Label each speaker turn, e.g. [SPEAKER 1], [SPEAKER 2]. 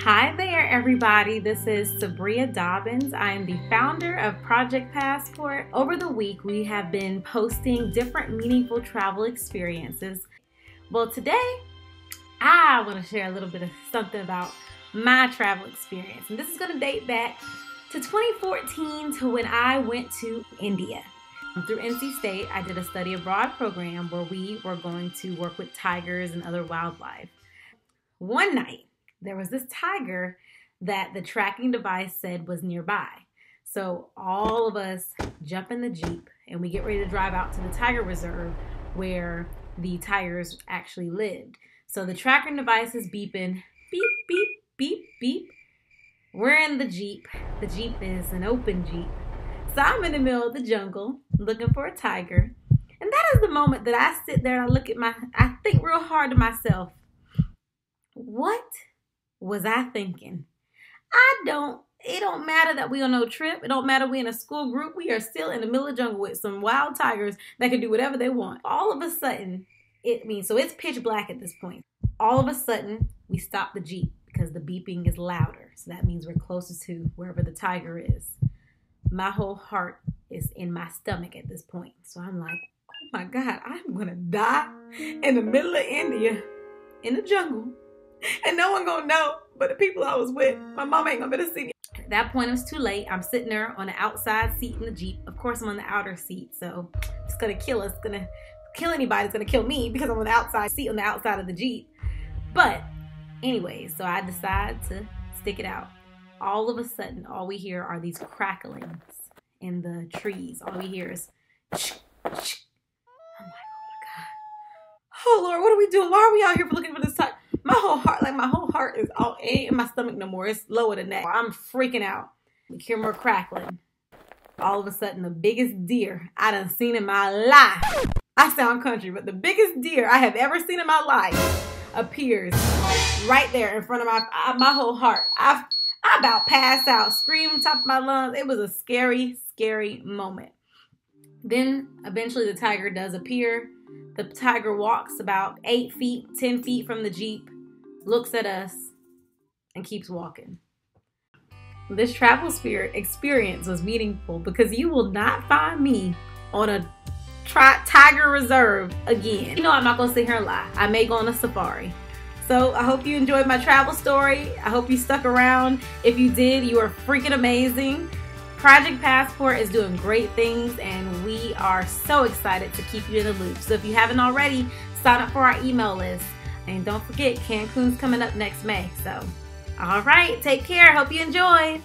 [SPEAKER 1] Hi there, everybody. This is Sabriya Dobbins. I am the founder of Project Passport. Over the week, we have been posting different meaningful travel experiences. Well, today, I want to share a little bit of something about my travel experience. And this is going to date back to 2014 to when I went to India. Through NC State, I did a study abroad program where we were going to work with tigers and other wildlife. One night, there was this tiger that the tracking device said was nearby. So all of us jump in the Jeep and we get ready to drive out to the tiger reserve where the tigers actually lived. So the tracking device is beeping beep, beep, beep, beep. We're in the Jeep. The Jeep is an open Jeep. So I'm in the middle of the jungle looking for a tiger. And that is the moment that I sit there and I look at my, I think real hard to myself, what was I thinking? I don't, it don't matter that we on no trip. It don't matter we in a school group. We are still in the middle of the jungle with some wild tigers that can do whatever they want. All of a sudden, it means, so it's pitch black at this point. All of a sudden, we stop the Jeep because the beeping is louder. So that means we're closer to wherever the tiger is. My whole heart is in my stomach at this point. So I'm like, oh my God, I'm gonna die in the middle of India in the jungle and no one gonna know but the people I was with. My mom ain't gonna be to see me. At that point, it was too late. I'm sitting there on the outside seat in the Jeep. Of course, I'm on the outer seat, so it's gonna kill us. It's gonna kill anybody. It's gonna kill me because I'm on the outside seat on the outside of the Jeep. But anyway, so I decide to stick it out. All of a sudden, all we hear are these cracklings in the trees. All we hear is shh, shh. I'm like, oh my God. Oh Lord, what are we doing? Why are we out here looking for this time? My whole heart, like my whole heart is all in my stomach no more. It's lower than that. I'm freaking out. Hear more crackling. All of a sudden, the biggest deer I done seen in my life. I sound country, but the biggest deer I have ever seen in my life appears right there in front of my my whole heart. I I about passed out, screaming top of my lungs. It was a scary, scary moment. Then eventually the tiger does appear. The tiger walks about eight feet, 10 feet from the Jeep looks at us, and keeps walking. This travel spirit experience was meaningful because you will not find me on a tri- tiger reserve again. You know, I'm not gonna sit here and lie. I may go on a safari. So I hope you enjoyed my travel story. I hope you stuck around. If you did, you are freaking amazing. Project Passport is doing great things and we are so excited to keep you in the loop. So if you haven't already, sign up for our email list. And don't forget, Cancun's coming up next May. So, all right, take care. Hope you enjoy.